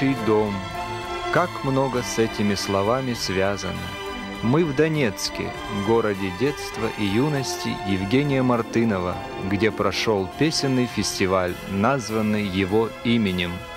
Цветущий дом. Как много с этими словами связано. Мы в Донецке, городе детства и юности Евгения Мартынова, где прошел песенный фестиваль, названный его именем –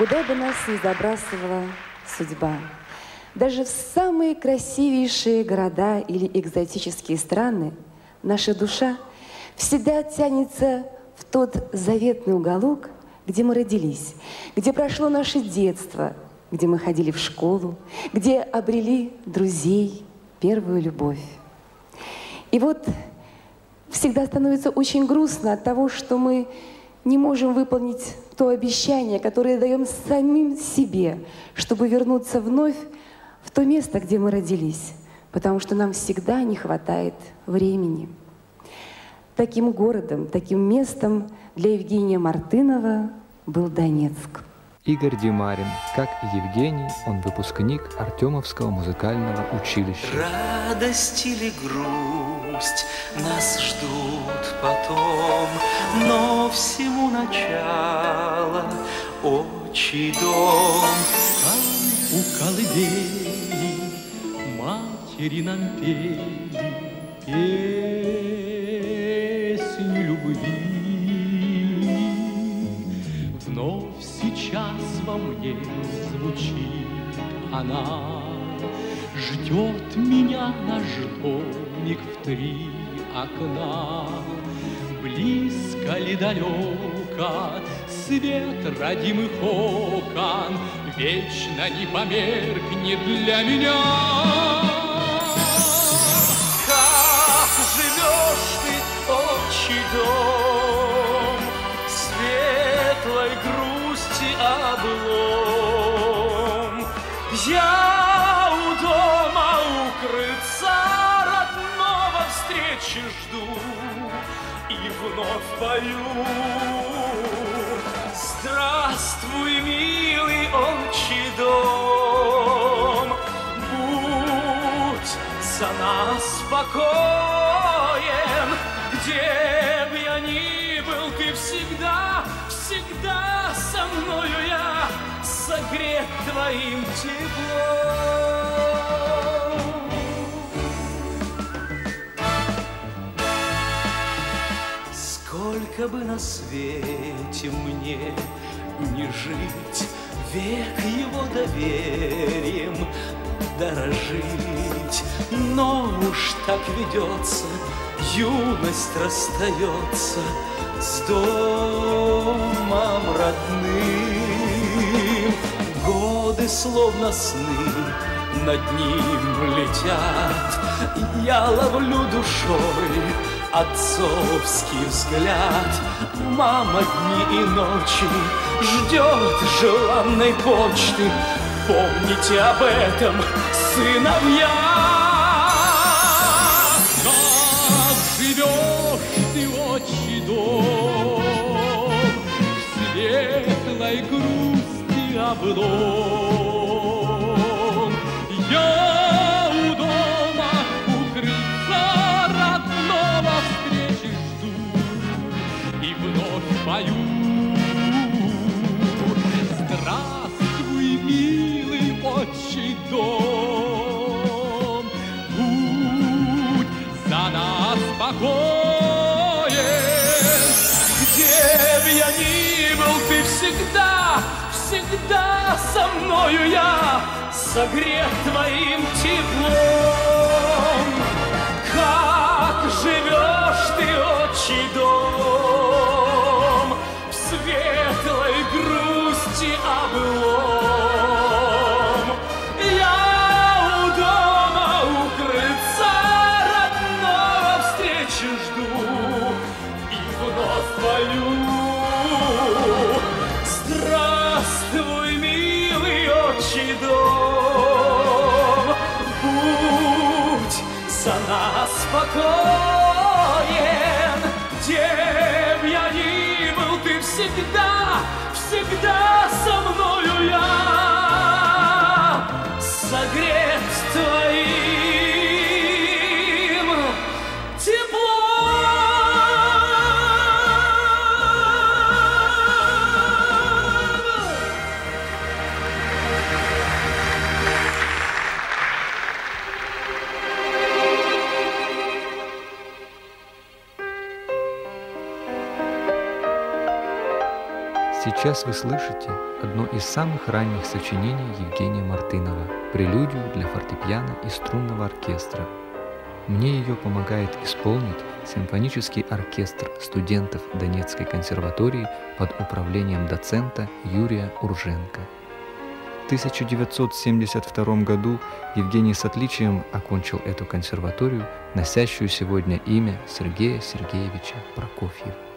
Куда бы нас ни забрасывала судьба, даже в самые красивейшие города или экзотические страны наша душа всегда тянется в тот заветный уголок, где мы родились, где прошло наше детство, где мы ходили в школу, где обрели друзей, первую любовь. И вот всегда становится очень грустно от того, что мы не можем выполнить то обещание, которое даем самим себе, чтобы вернуться вновь в то место, где мы родились, потому что нам всегда не хватает времени. Таким городом, таким местом для Евгения Мартынова был Донецк. Игорь Димарин, как и Евгений, он выпускник Артемовского музыкального училища. Радость или грусть нас ждут потом, но всему начало отчий дом. Там у колыбели матери нам пели песню мне звучит она, Ждет меня наш домик в три окна. Близко ли далеко свет родимых окон Вечно не померкнет для меня. Как живешь ты, отчий дом, облом. Я у дома укрыться родного встречи жду и вновь пою. Здравствуй, милый отчий дом, будь за нас спокоен, где б я ни был, ты всегда, всегда со мною я согрет твоим теплом. Сколько бы на свете мне не жить, век его доверием дорожить. Но уж так ведется, юность расстается с домом родным. Годы словно сны над ним летят, Я ловлю душой отцовский взгляд. Мама дни и ночи ждет желанной почты. Помните об этом, сыновья! Светлой грусти облом. Я у дома укрыться родного встречи жду И вновь пою. Здравствуй, милый отчий дом, Будь за нас покоен. Всегда, всегда со мною я согрет твоим теплом. Как живешь ты, отчий дом, в светлой грусти облом. Спокоен, б я ни был, ты всегда Сейчас вы слышите одно из самых ранних сочинений Евгения Мартынова «Прелюдию для фортепиано и струнного оркестра». Мне ее помогает исполнить симфонический оркестр студентов Донецкой консерватории под управлением доцента Юрия Урженко. В 1972 году Евгений с отличием окончил эту консерваторию, носящую сегодня имя Сергея Сергеевича Прокофьева.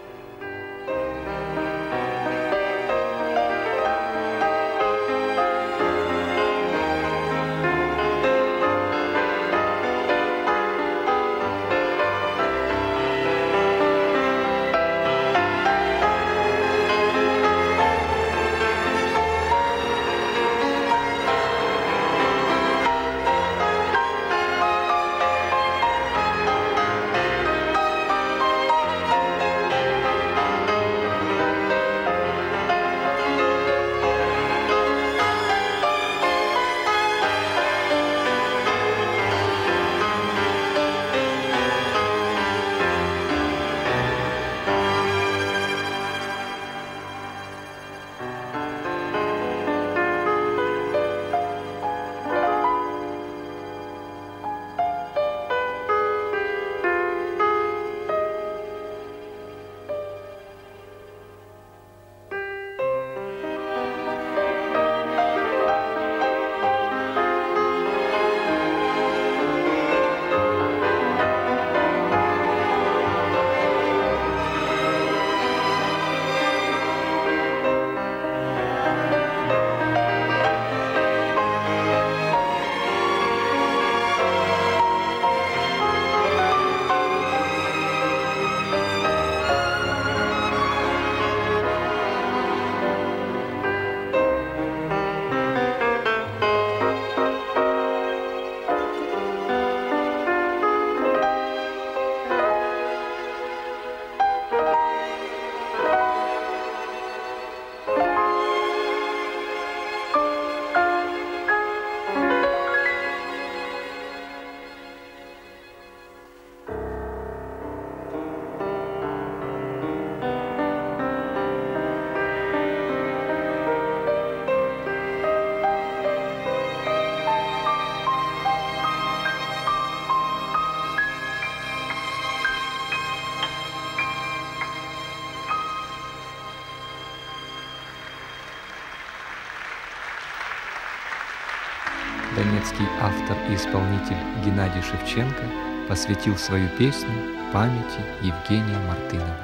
Шевченко посвятил свою песню памяти Евгения Мартынова.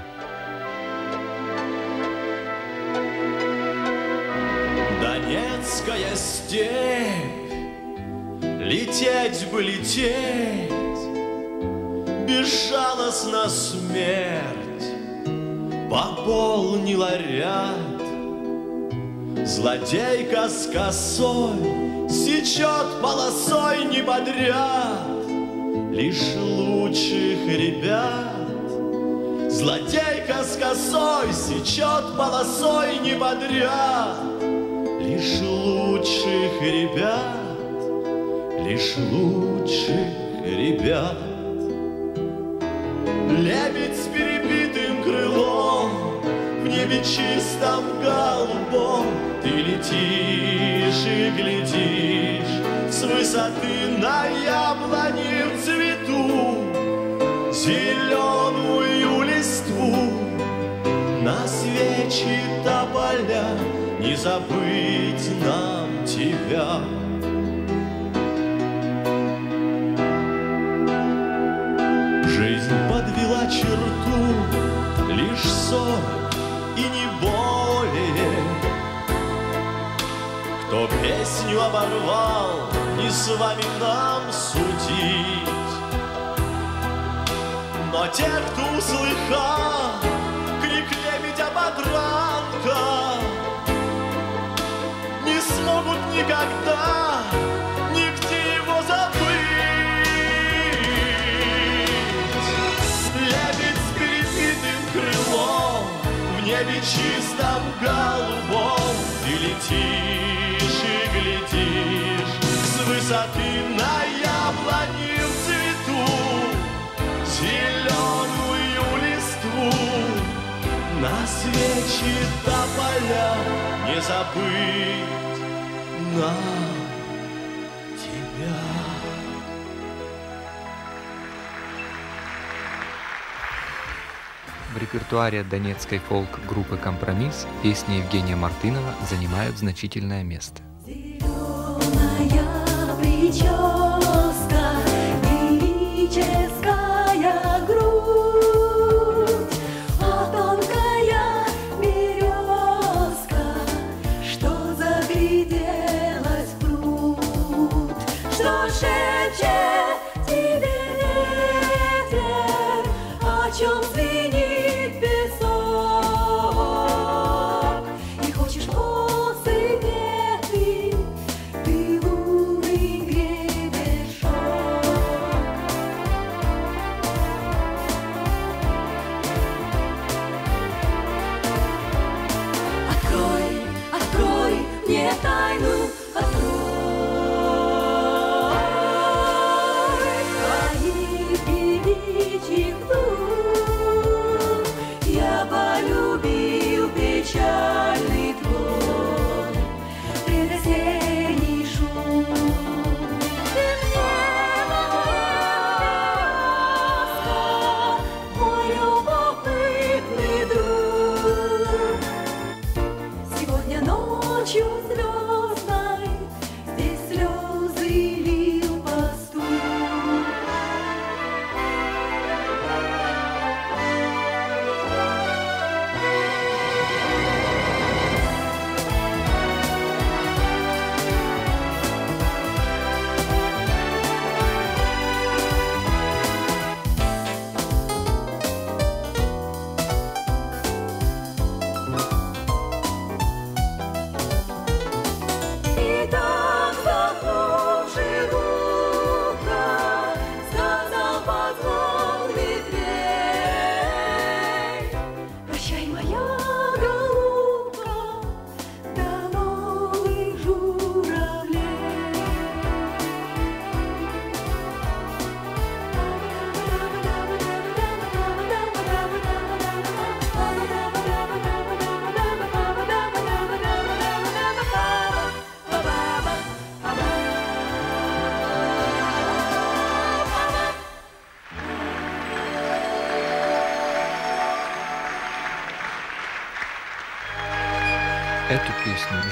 Донецкая степь, лететь бы лететь, Безжалостно смерть пополнила ряд. Злодейка с косой сечет полосой не подряд Лишь лучших ребят. Злодейка с косой сечет полосой не подряд Лишь лучших ребят Лишь лучших ребят. Лебедь с перебитым крылом В небе чистом голубом. Ты летишь и глядишь С высоты на яблони песню оборвал Не с вами нам судить. Но те, кто услыхал Крик лебедя подранка Не смогут никогда Нигде его забыть. Лебедь с перебитым крылом В небе чистом голубом Ты летишь На свечи тополя Не забыть нам тебя В репертуаре донецкой фолк-группы «Компромисс» песни Евгения Мартынова занимают значительное место. Зеленая прическа, лирическая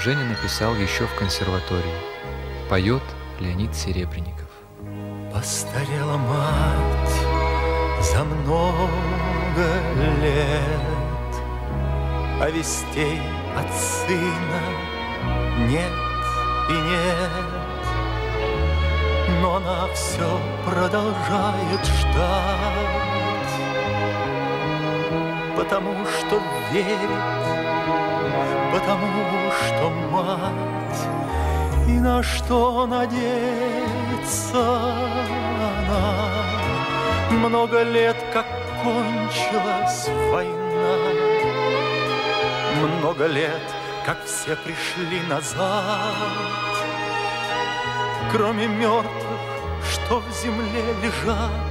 Женя написал еще в консерватории. Поет Леонид Серебренников. Постарела мать за много лет, А вестей от сына нет и нет. Но она все продолжает ждать, Потому что верит, потому что мать, И на что надеется она. Много лет, как кончилась война, Много лет, как все пришли назад, Кроме мертвых, что в земле лежат.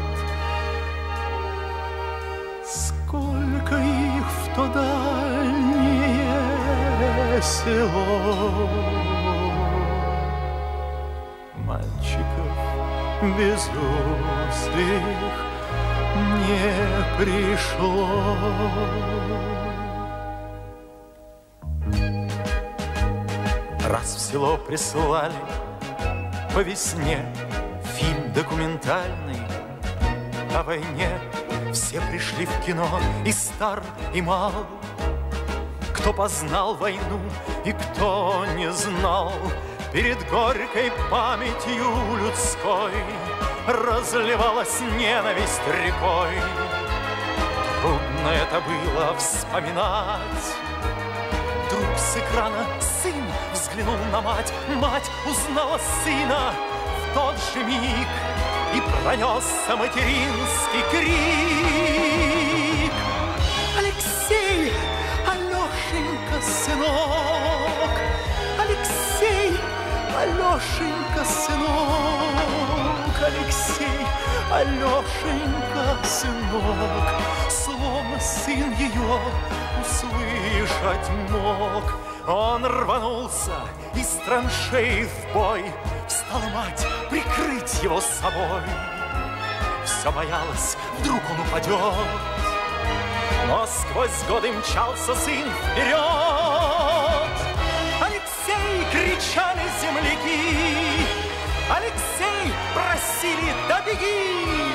Село, Мальчиков безусых не пришло. Раз в село прислали по весне фильм документальный о войне. Все пришли в кино, и стар, и мал. Кто познал войну, и кто не знал, Перед горькой памятью людской Разливалась ненависть рекой. Трудно это было вспоминать. Вдруг с экрана сын взглянул на мать, Мать узнала сына в тот же миг, И пронесся материнский крик. Сынок, Алексей, Алешенька, сынок, Алексей, Алешенька, сынок, Словно сын ее услышать мог. Он рванулся из траншеи в бой, Встала мать прикрыть его собой. Все боялась, вдруг он упадет, Но сквозь годы мчался сын вперед. Алексей, кричали земляки, Алексей, просили, да беги!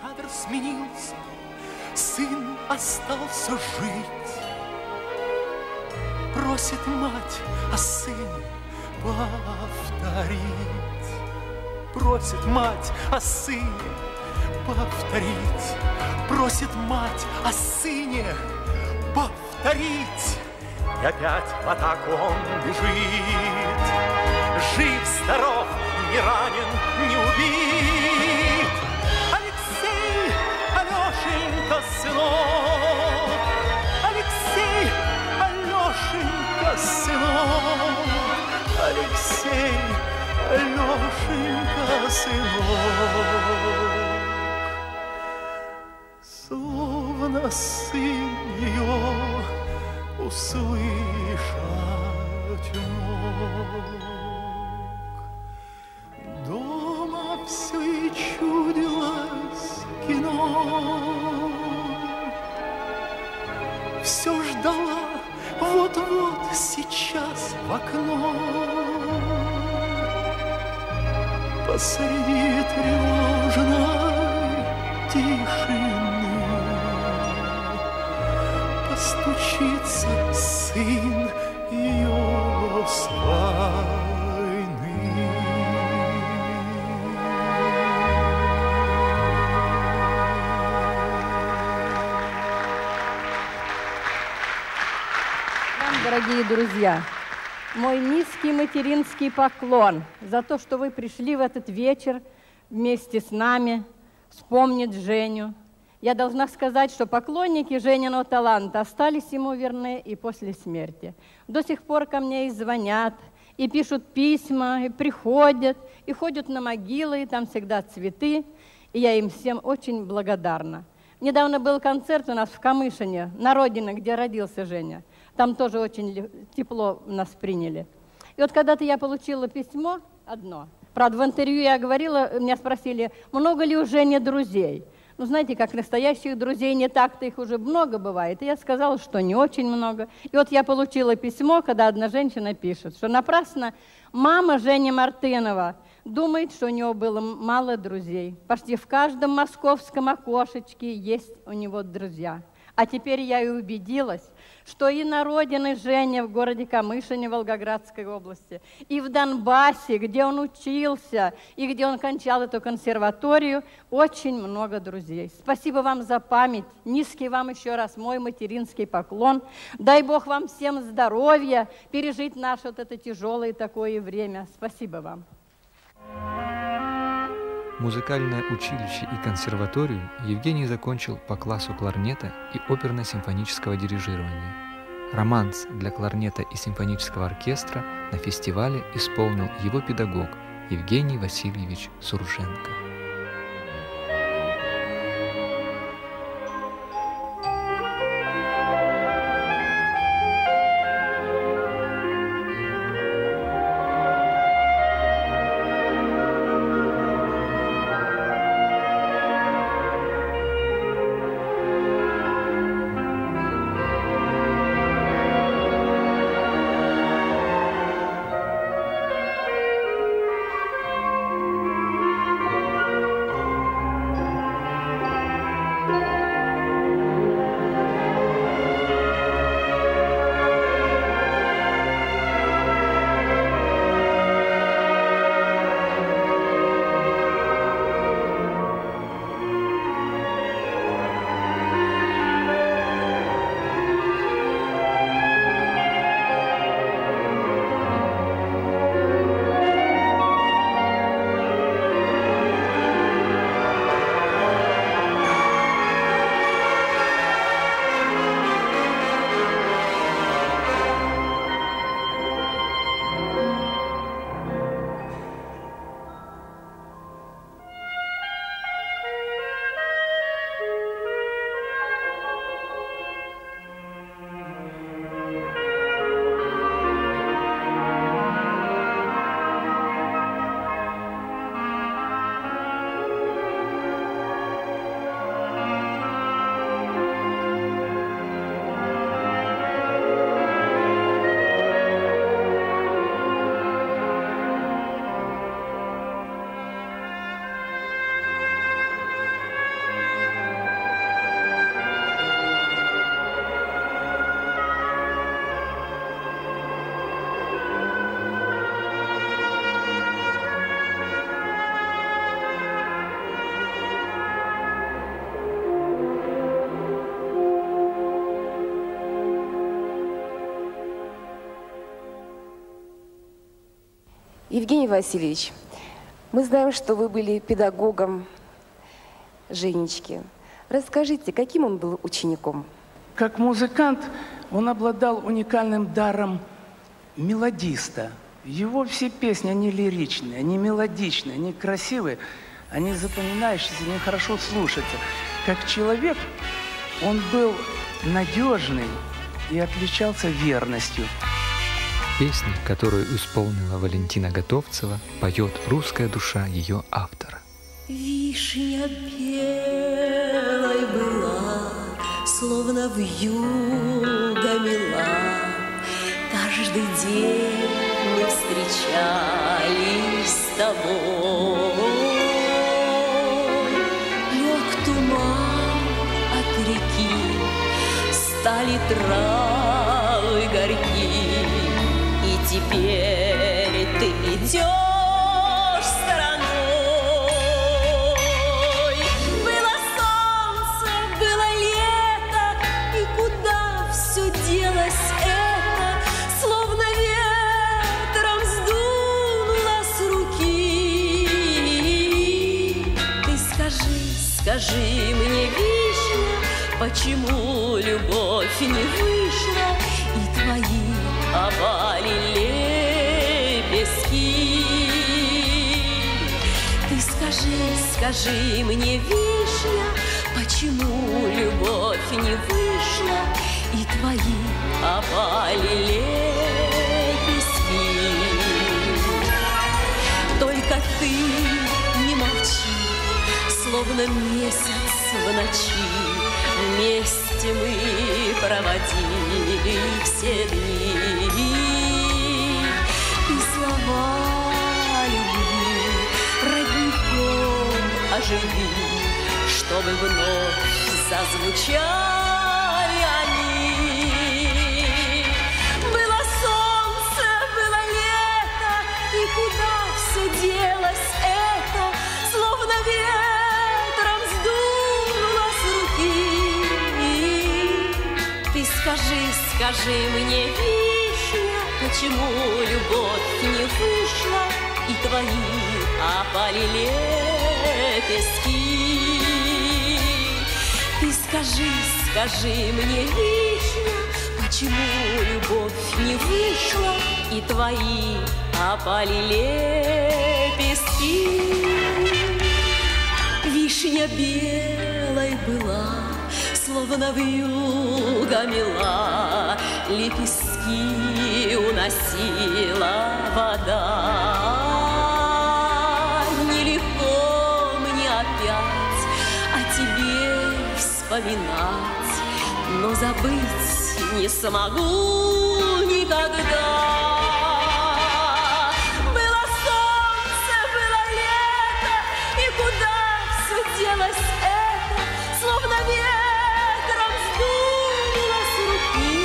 Кадр сменился, сын остался жить. Просит мать о сыне повторить. Просит мать о сыне повторить. Просит мать о сыне повторить. И опять в атаку он бежит. Жив, здоров, не ранен, не убит. Алексей, Алешенька, сынок, Алексей, Алешенька, сынок, Алексей, Алешенька, сынок. Словно сын ее услышать мог. Дома все и чудилось кино. Все ждала вот-вот сейчас в окно. Посреди тревожной тишины Постучится сын ее с Вам, дорогие друзья, мой низкий материнский поклон за то, что вы пришли в этот вечер вместе с нами вспомнить Женю. Я должна сказать, что поклонники Жениного таланта остались ему верны и после смерти. До сих пор ко мне и звонят, и пишут письма, и приходят, и ходят на могилы, и там всегда цветы, и я им всем очень благодарна. Недавно был концерт у нас в Камышине, на родине, где родился Женя. Там тоже очень тепло нас приняли. И вот когда-то я получила письмо одно. Правда, в интервью я говорила, меня спросили, много ли у Жени друзей. Ну, знаете, как настоящих друзей не так-то их уже много бывает. И я сказала, что не очень много. И вот я получила письмо, когда одна женщина пишет, что напрасно мама Жени Мартынова думает, что у него было мало друзей. Почти в каждом московском окошечке есть у него друзья. А теперь я и убедилась, что и на родине Женя в городе Камышине Волгоградской области, и в Донбассе, где он учился, и где он кончал эту консерваторию, очень много друзей. Спасибо вам за память. Низкий вам еще раз мой материнский поклон. Дай Бог вам всем здоровья, пережить наше вот это тяжелое такое время. Спасибо вам. Музыкальное училище и консерваторию Евгений закончил по классу кларнета и оперно-симфонического дирижирования. Романс для кларнета и симфонического оркестра на фестивале исполнил его педагог Евгений Васильевич Сурженко. Евгений Васильевич, мы знаем, что вы были педагогом Женечки. Расскажите, каким он был учеником? Как музыкант он обладал уникальным даром мелодиста. Его все песни, они лиричные, они мелодичные, они красивые, они запоминающиеся, они хорошо слушаются. Как человек он был надежный и отличался верностью. Песни, которую исполнила Валентина Готовцева, поет русская душа ее автора. Вишня белой была, словно в юго мила. Каждый день мы встречались с тобой. Лег туман от реки, стали травы теперь ты идешь стороной. Было солнце, было лето, и куда все делось это, словно ветром сдуло с руки. Ты скажи, скажи мне, вишня, почему любовь не вышла, скажи, мне, вишня, почему любовь не вышла, и твои опали лепестки. Только ты не молчи, словно месяц в ночи Вместе мы проводили все дни И слова оживи Чтобы вновь зазвучали они. Было солнце, было лето И куда все делось это? Словно ветром сдуло с руки. Ты скажи, скажи мне, вишня Почему любовь не вышла И твои опали лепестки ты скажи, скажи мне, вишня, Почему любовь не вышла И твои опали лепестки? Вишня белой была, Словно вьюга мела, Лепестки уносила вода. Вспоминать, но забыть не смогу никогда. Было солнце, было лето, и куда все делось это, словно ветром сдуло с руки.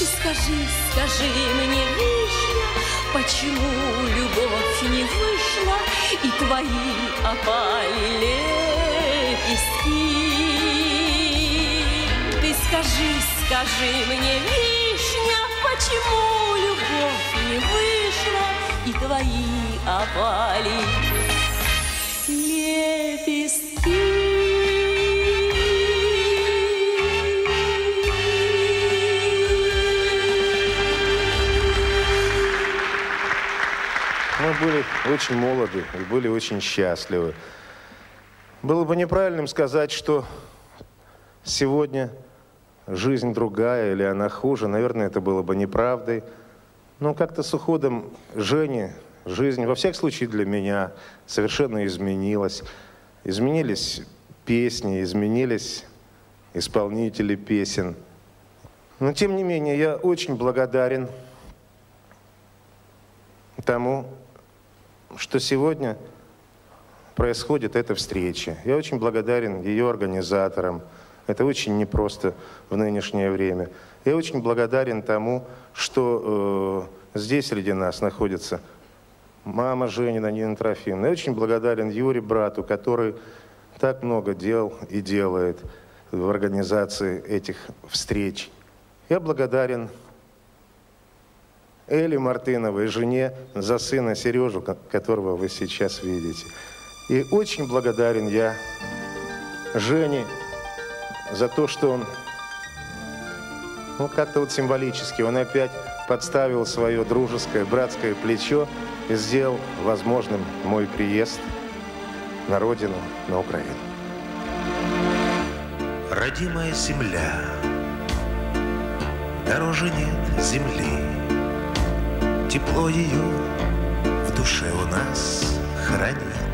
И скажи, скажи мне, вишня, почему любовь не вышла, и твои опали лепестки. Ты скажи, скажи мне, вишня, почему любовь не вышла, и твои опали Мы были очень молоды и были очень счастливы. Было бы неправильным сказать, что сегодня жизнь другая или она хуже. Наверное, это было бы неправдой. Но как-то с уходом Жени жизнь, во всяком случае для меня, совершенно изменилась. Изменились песни, изменились исполнители песен. Но тем не менее, я очень благодарен тому, что сегодня происходит эта встреча. Я очень благодарен ее организаторам. Это очень непросто в нынешнее время. Я очень благодарен тому, что э, здесь среди нас находится мама Женина, Нина Трофимовна. Я очень благодарен Юре, брату, который так много дел и делает в организации этих встреч. Я благодарен Элли Мартыновой, жене, за сына Сережу, которого вы сейчас видите. И очень благодарен я Жене за то, что он, ну, как-то вот символически, он опять подставил свое дружеское, братское плечо и сделал возможным мой приезд на родину, на Украину. Родимая земля, дороже нет земли, Тепло ее в душе у нас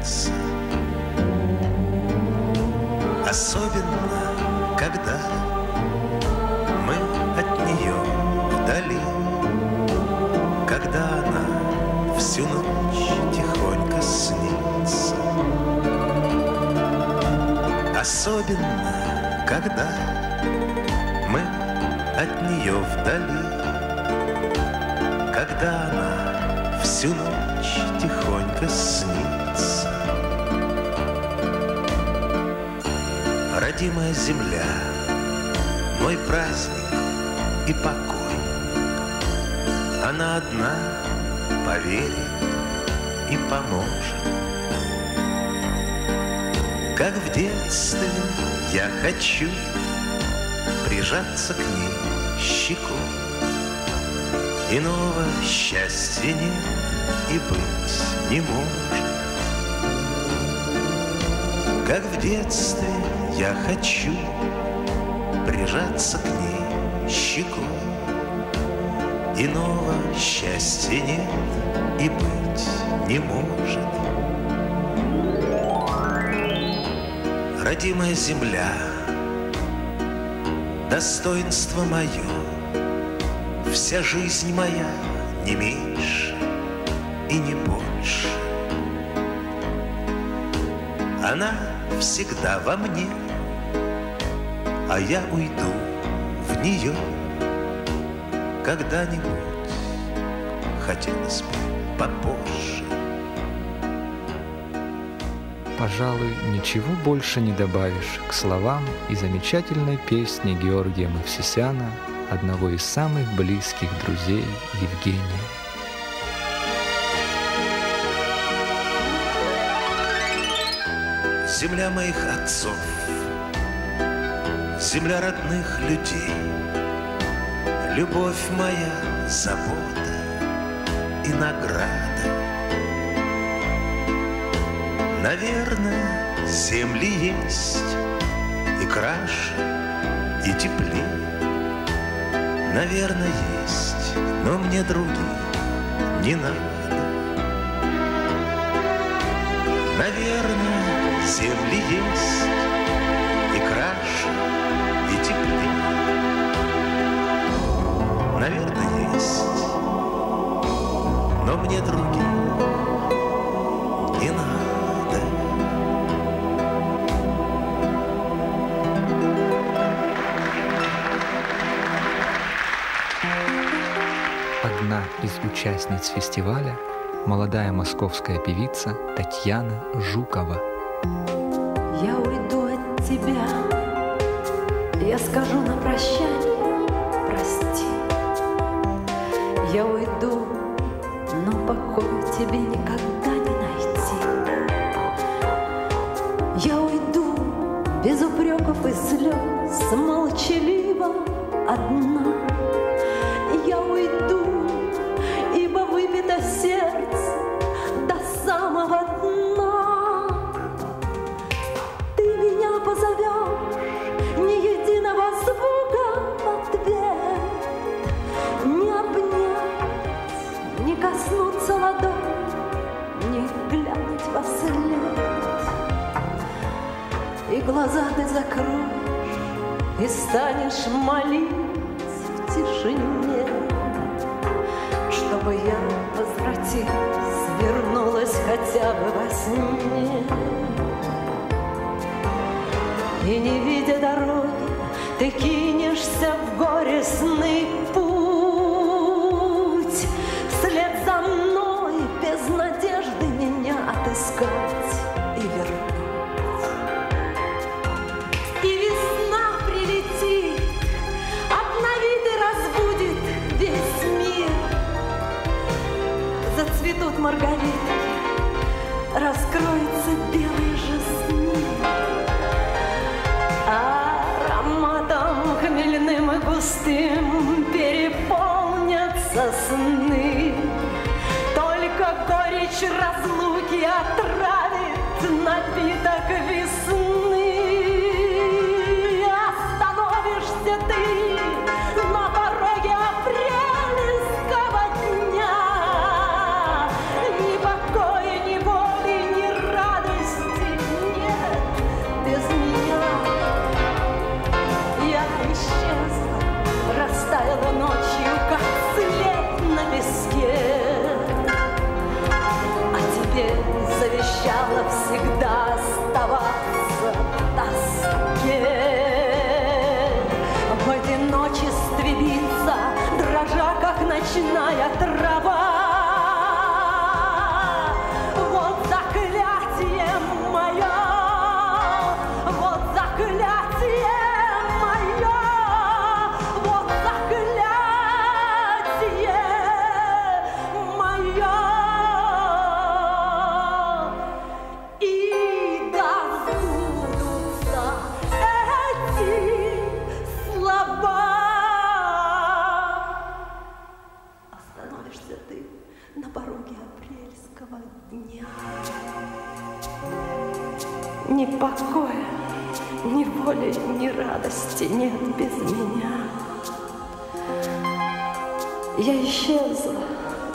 хранится. Особенно, когда мы от нее вдали, Когда она всю ночь тихонько снится. Особенно, когда мы от нее вдали, Когда она всю ночь тихонько снится. Родимая земля, мой праздник и покой. Она одна поверит и поможет. Как в детстве я хочу прижаться к ней щекой. Иного счастья нет и быть не может. Как в детстве я хочу прижаться к ней щекой. Иного счастья нет и быть не может. родимая земля, достоинство мое, вся жизнь моя не меньше и не больше. Она всегда во мне, а я уйду в нее когда-нибудь. Хотелось бы попозже. Пожалуй, ничего больше не добавишь к словам и замечательной песне Георгия Мавсисяна, одного из самых близких друзей Евгения. Земля моих отцов, земля родных людей, Любовь моя, забота и награда. Наверное, земли есть и краше, и теплее. Наверное, есть, но мне других не надо. Наверное, земли есть есть, но мне других не надо. Одна из участниц фестиваля – молодая московская певица Татьяна Жукова. Я уйду от тебя, я скажу на прощание, Я уйду, но покой тебе не God.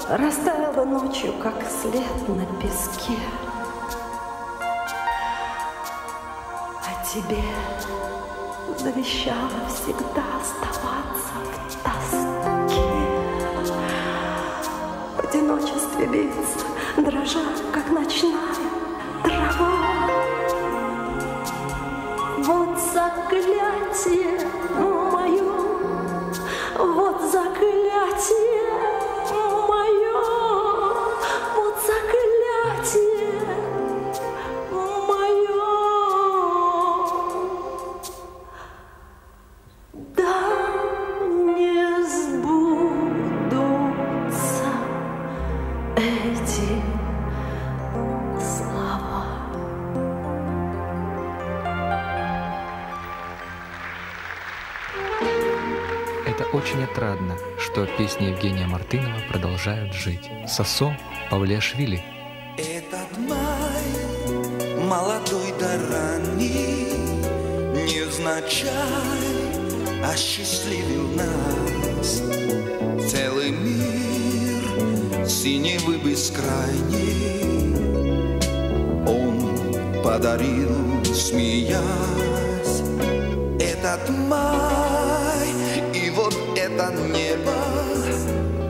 Растаяла ночью, как след на песке. А тебе завещала всегда оставаться в тоске. В одиночестве биться, дрожа, Евгения Мартынова продолжают жить. Сосо Павлиашвили. Этот май, молодой да ранний, Невзначай осчастливил нас. Целый мир синевы бескрайний Он подарил, смеясь, Этот май и вот это небо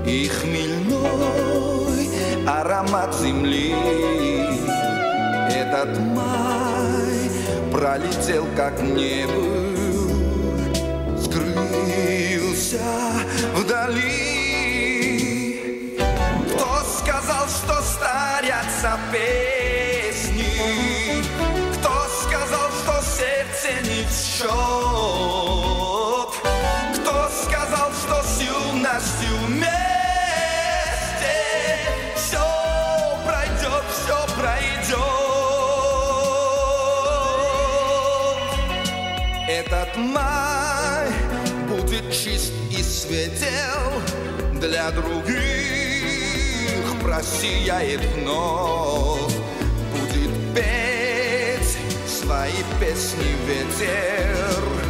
И хмельной аромат земли Этот май пролетел как не был Скрылся вдали Кто сказал, что старятся песни? Кто сказал, что сердце не в счет? Кто сказал, что с юностью вместе Этот май будет чист и светел для других. Просияет вновь будет петь свои песни ветер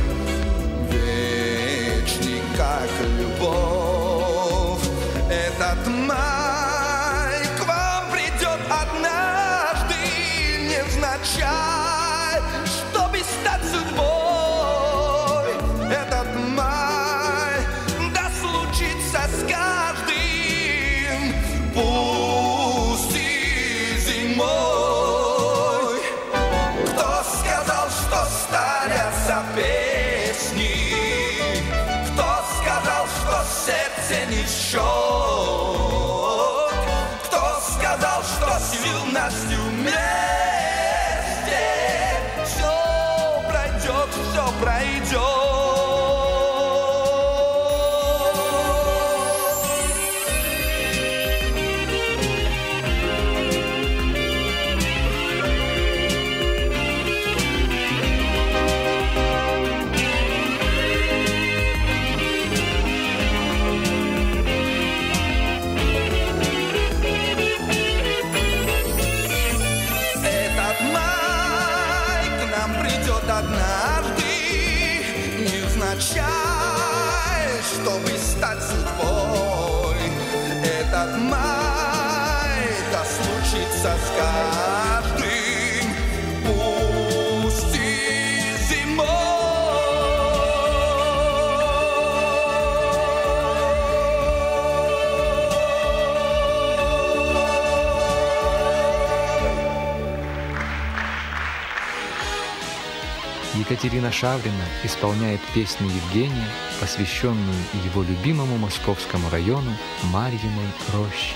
Екатерина Шаврина исполняет песню Евгения, посвященную его любимому московскому району Марьиной роще.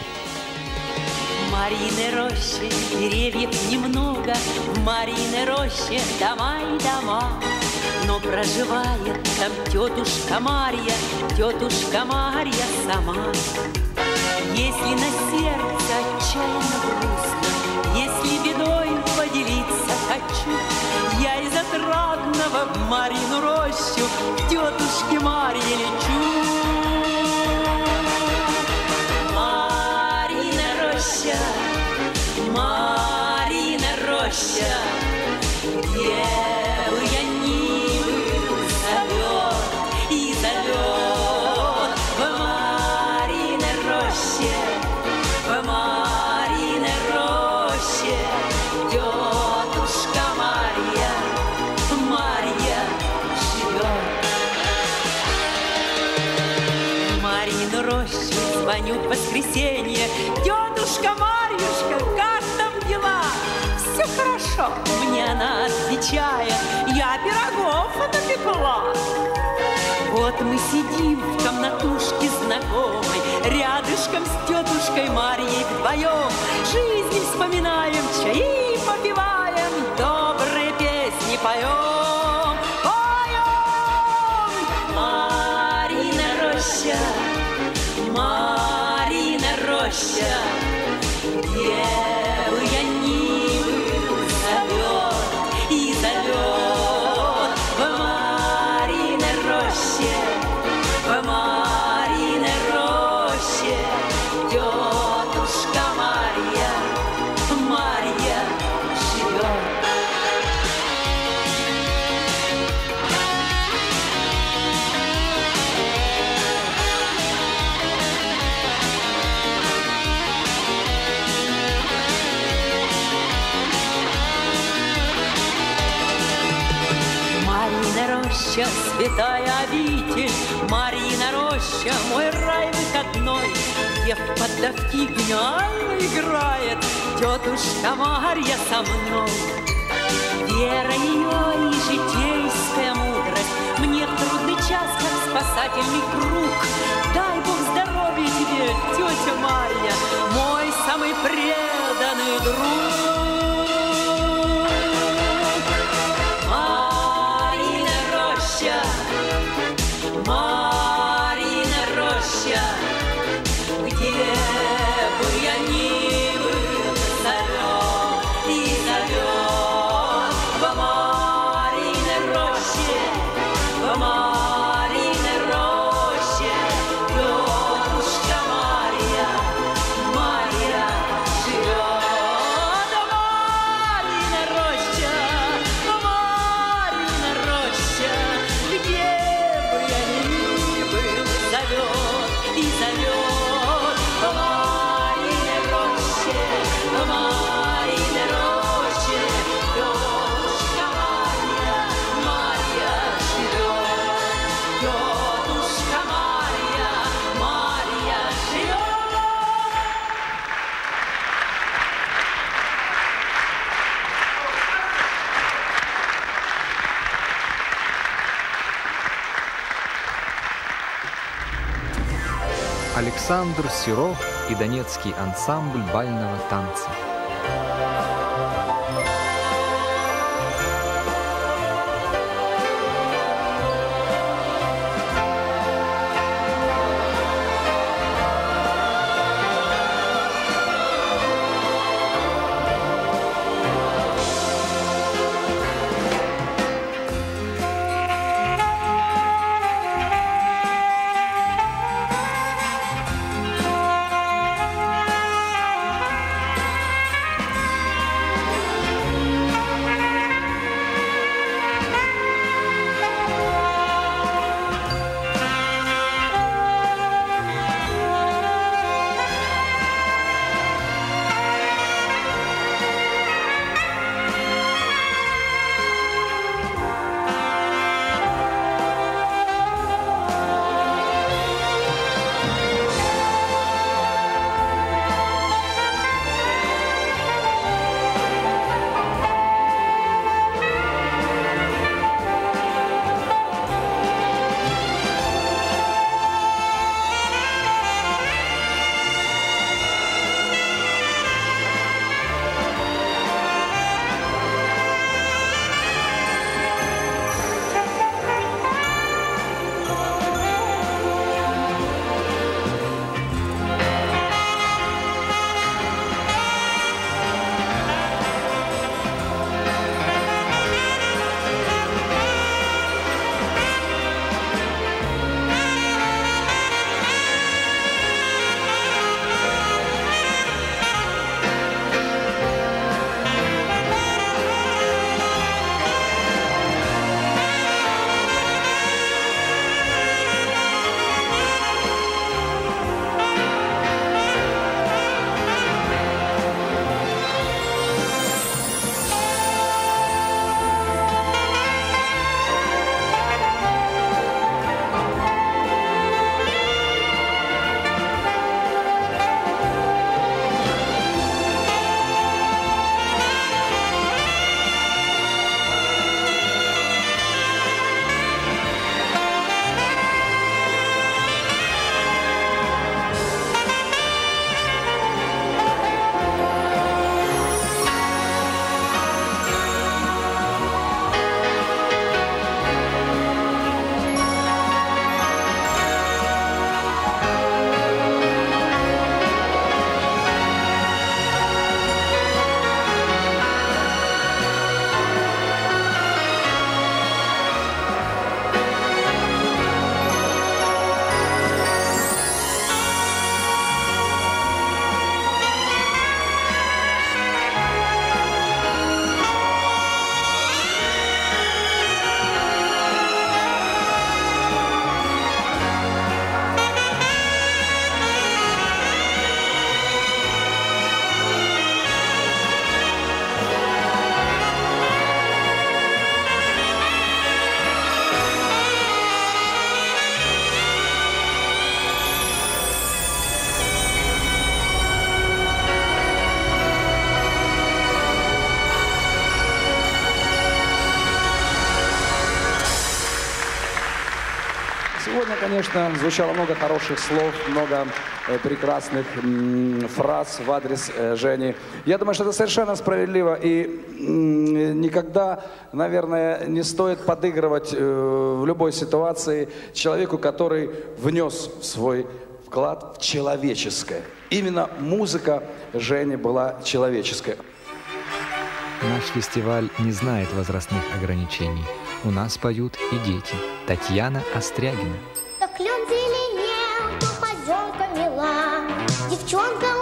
Марьиной роще деревьев немного, В Марьиной роще дома и дома. Но проживает там тетушка Марья, Тетушка Марья сама. Если на сердце отчаянно грустно, Если бедой поделиться хочу, отрадного в Марьину рощу К тетушке Марье лечу. Марина роща, Марина роща, где в воскресенье. Тетушка Марьюшка, как там дела? Все хорошо, мне она отвечает, я пирогов напекла. Вот мы сидим в комнатушке знакомой, Рядышком с тетушкой Марьей вдвоем. Жизнь вспоминаем, чаи Роща, мой рай выходной, Где в поддавки гениально играет Тетушка Марья со мной. Вера ее и житейская мудрость Мне в трудный час, как спасательный круг. Дай Бог здоровья тебе, тетя Марья, Мой самый преданный друг. Александр Серов и Донецкий ансамбль бального танца. конечно, звучало много хороших слов, много э, прекрасных фраз в адрес э, Жени. Я думаю, что это совершенно справедливо. И никогда, наверное, не стоит подыгрывать э, в любой ситуации человеку, который внес свой вклад в человеческое. Именно музыка Жени была человеческая. Наш фестиваль не знает возрастных ограничений. У нас поют и дети. Татьяна Острягина – Девчонка.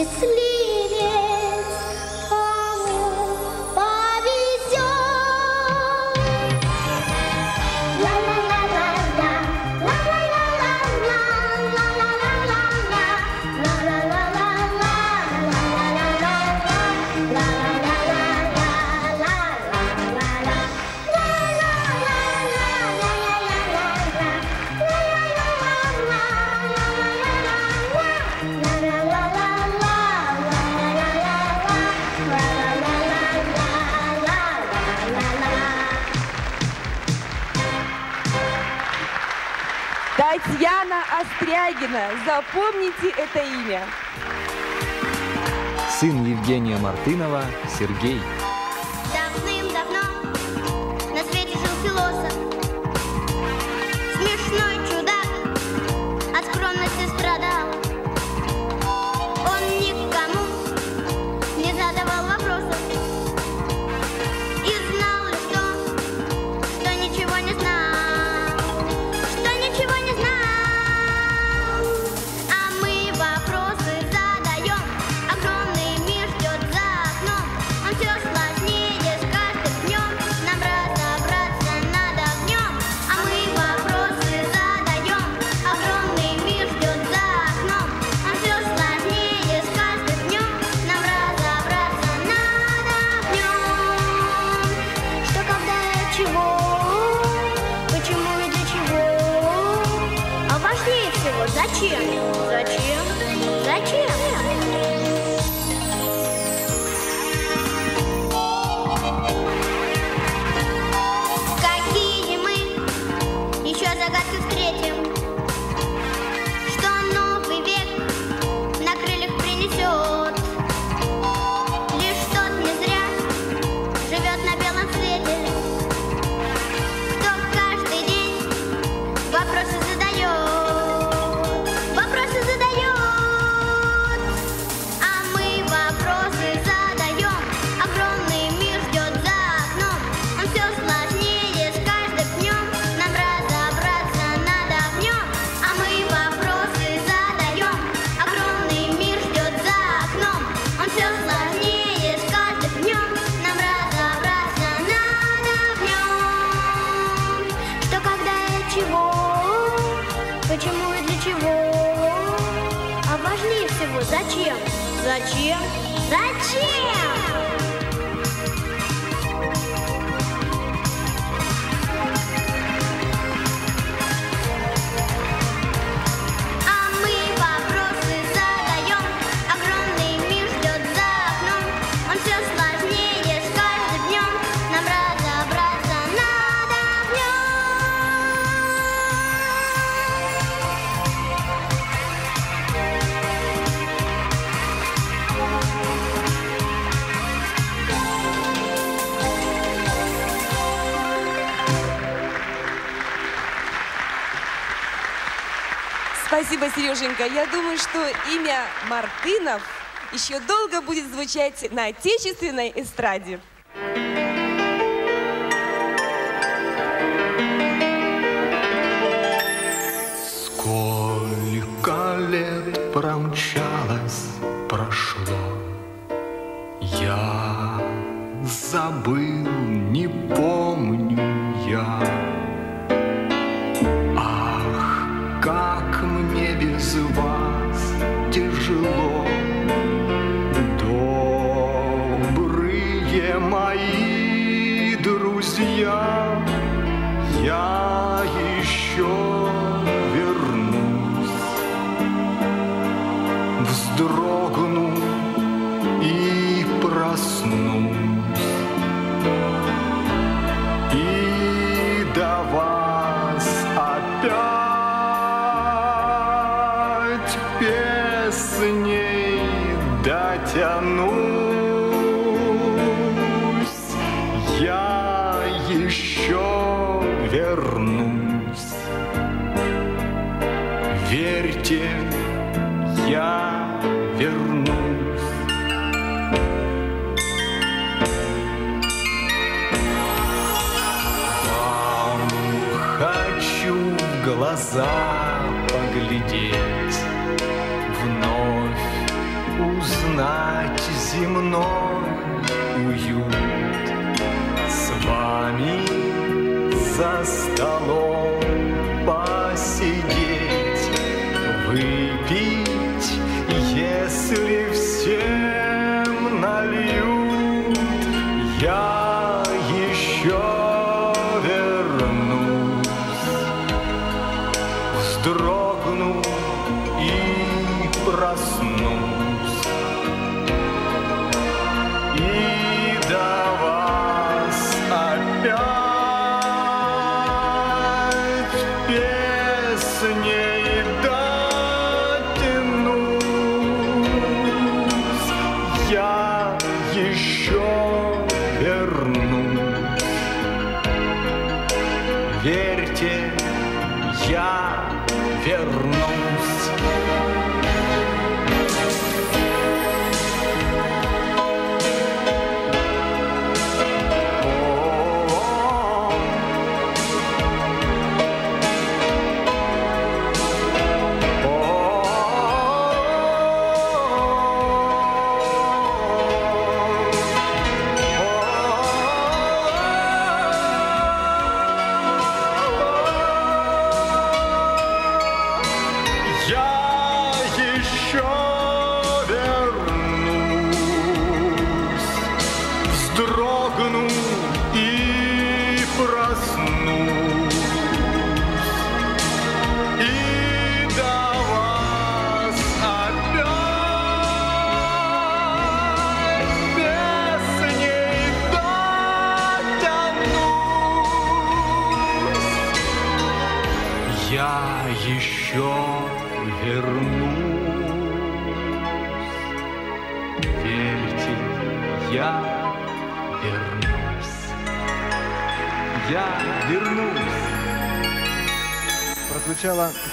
kiss Татьяна Острягина. Запомните это имя. Сын Евгения Мартынова Сергей. Сереженька. Я думаю, что имя Мартынов еще долго будет звучать на отечественной эстраде. Сколько лет промчалось, я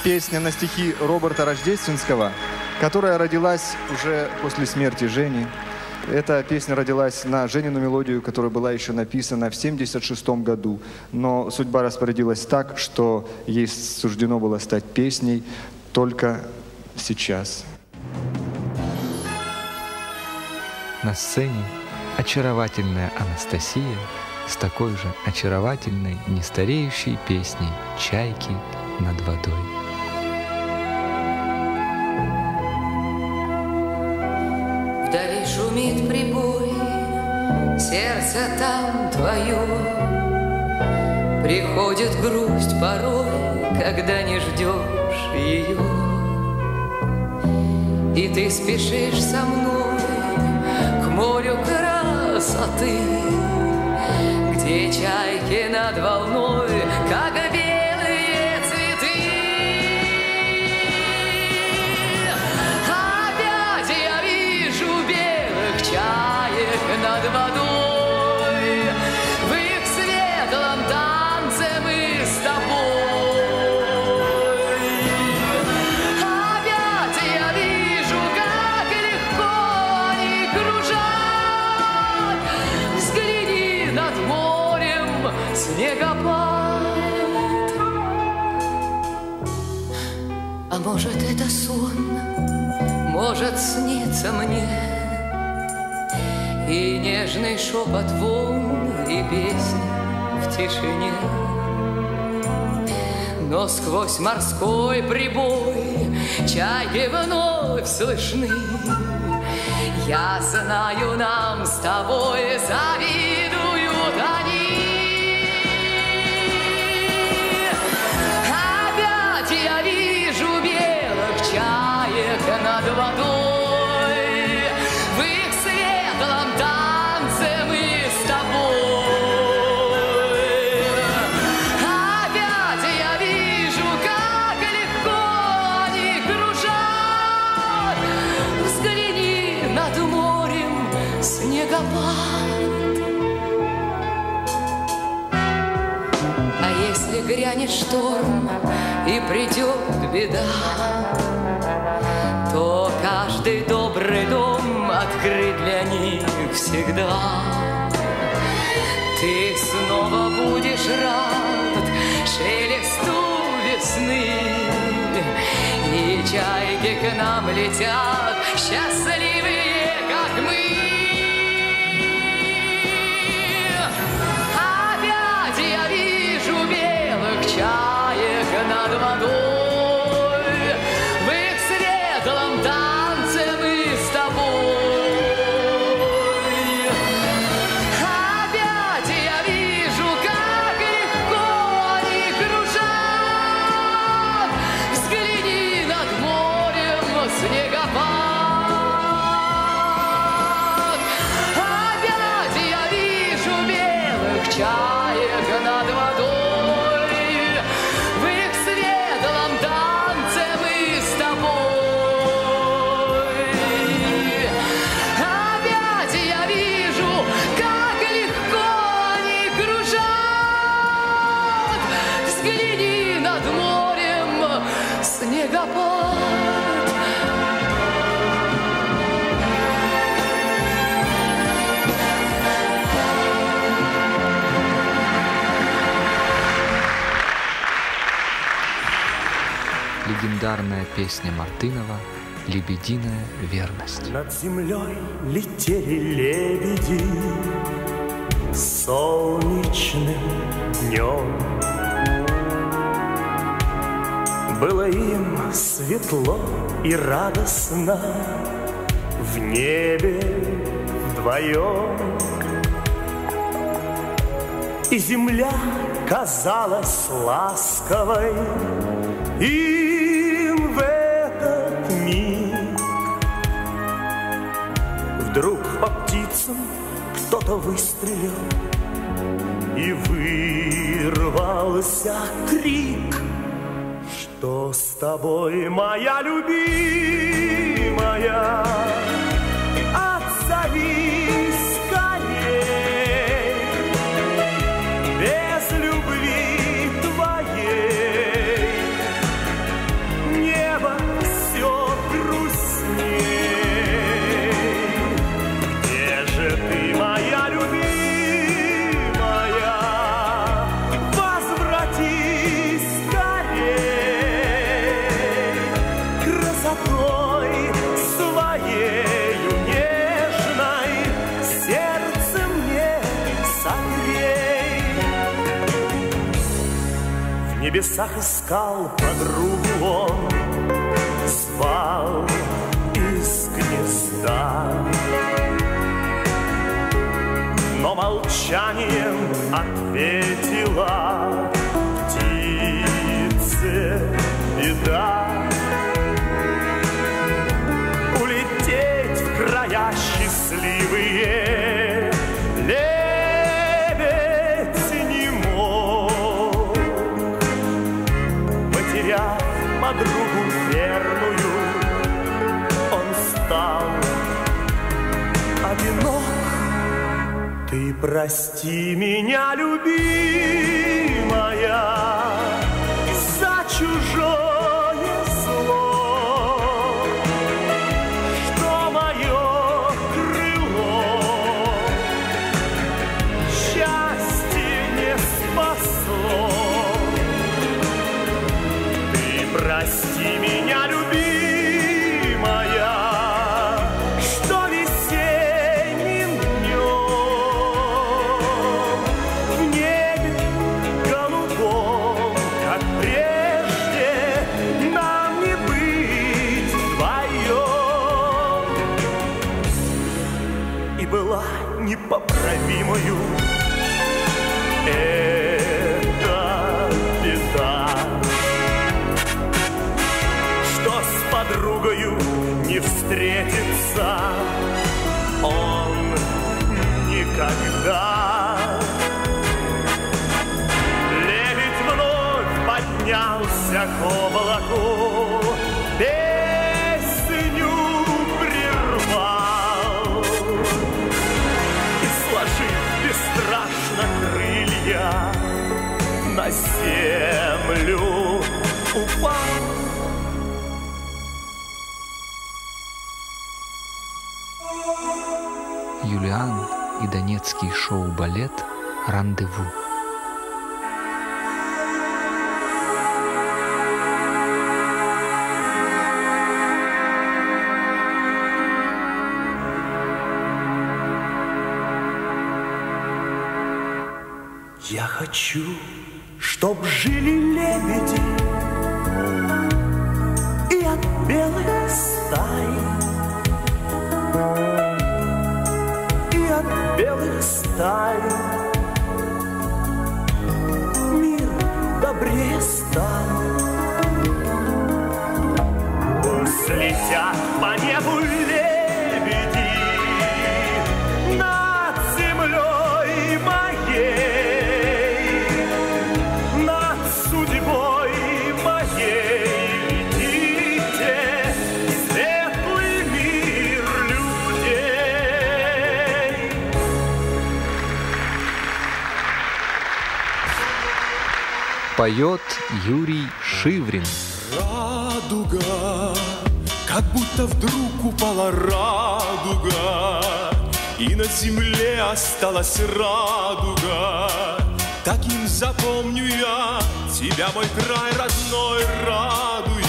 песня на стихи Роберта Рождественского, которая родилась уже после смерти Жени. Эта песня родилась на Женину мелодию, которая была еще написана в 1976 году. Но судьба распорядилась так, что ей суждено было стать песней только сейчас. На сцене очаровательная Анастасия с такой же очаровательной, нестареющей песней «Чайки над водой». Шумит прибой, сердце там твое. Приходит грусть порой, когда не ждешь ее. И ты спешишь со мной к морю красоты, Где чайки над волной, может, это сон, может, снится мне И нежный шепот волн, и песня в тишине. Но сквозь морской прибой чайки вновь слышны. Я знаю, нам с тобой завидуют шторм и придет беда, то каждый добрый дом открыт для них всегда. Ты снова будешь рад шелесту весны, И чайки к нам летят, счастливые, Легендарная песня Мартынова «Лебединая верность». Над землей летели лебеди солнечным днем. Было им светло и радостно в небе вдвоем. И земля казалась ласковой им кто-то выстрелил, И вырвался крик. Что с тобой, моя любимая? небесах искал подругу он, спал из гнезда. Но молчанием ответила птице беда. Улететь в края счастливые прости меня, любимая, на землю упал. Юлиан и донецкий шоу-балет «Рандеву». Я хочу, чтоб жили лебеди И от белых стай. И от белых стай Мир добрее стал. Пусть Поет Юрий Шиврин. Радуга, как будто вдруг упала радуга, И на земле осталась радуга. Таким запомню я тебя, мой край родной, радую.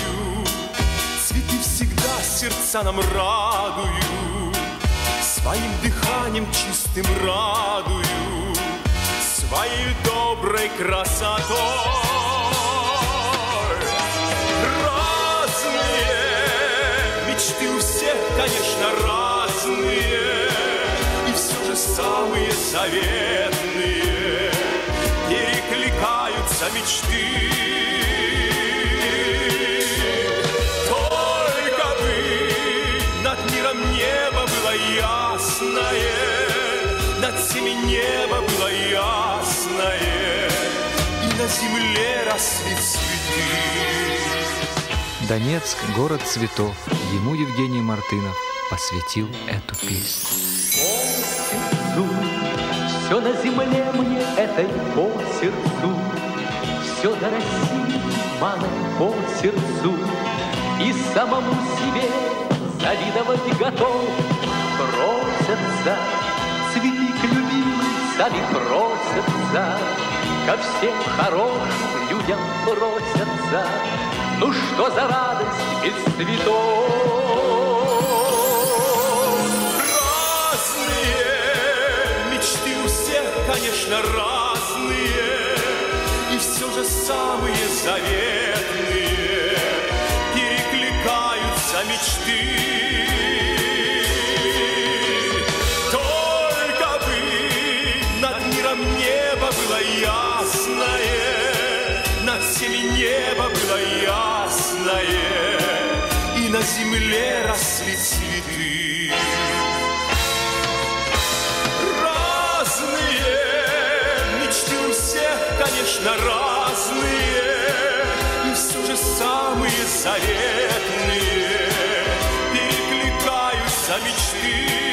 Цветы всегда сердца нам радую, Своим дыханием чистым радую, Своей доброй красотой. Разные мечты у всех, конечно, разные, И все же самые заветные перекликаются мечты. Только бы над миром небо было ясное, Над всеми небо было ясное, земле росли цветы. Донецк – город цветов. Ему Евгений Мартынов посвятил эту песню. Все на земле мне этой по сердцу, Все до России маной по сердцу, И самому себе завидовать готов. Просятся цветы к любимым, сами просятся, Ко всем хорошим людям просятся. Ну что за радость без цветов? Разные мечты у всех, конечно, разные, И все же самые заветные цветы. Разные мечты у всех, конечно, разные, и все же самые заветные перекликаются мечты.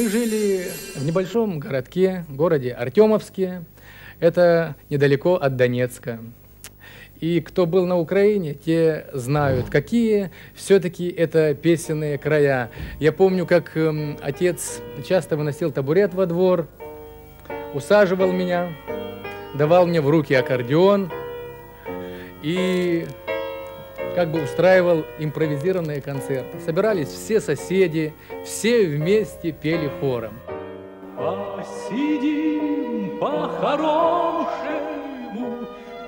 Мы жили в небольшом городке, городе Артемовске. Это недалеко от Донецка. И кто был на Украине, те знают, какие все-таки это песенные края. Я помню, как эм, отец часто выносил табурет во двор, усаживал меня, давал мне в руки аккордеон и как бы устраивал импровизированные концерты. Собирались все соседи, все вместе пели хором. Посидим по-хорошему,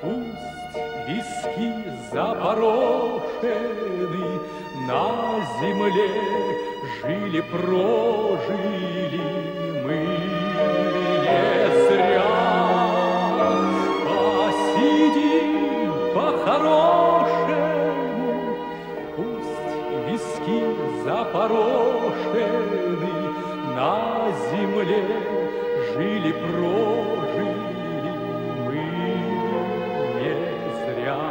пусть виски запорошены, на земле жили-прожили запорошены, на земле жили-прожили мы не зря.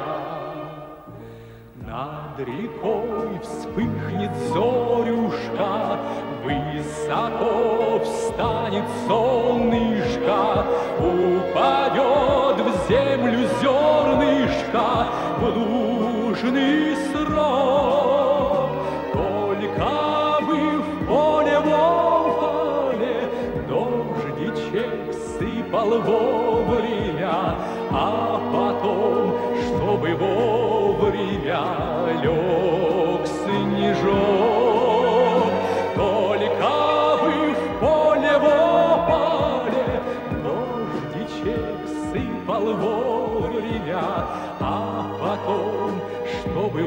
Над рекой вспыхнет зорюшка, Высоко встанет солнышко,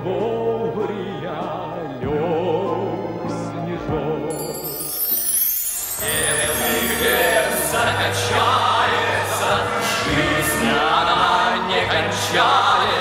вовремя лег снежок. Закачается, жизнь она не кончается.